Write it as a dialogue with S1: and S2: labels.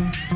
S1: Bye.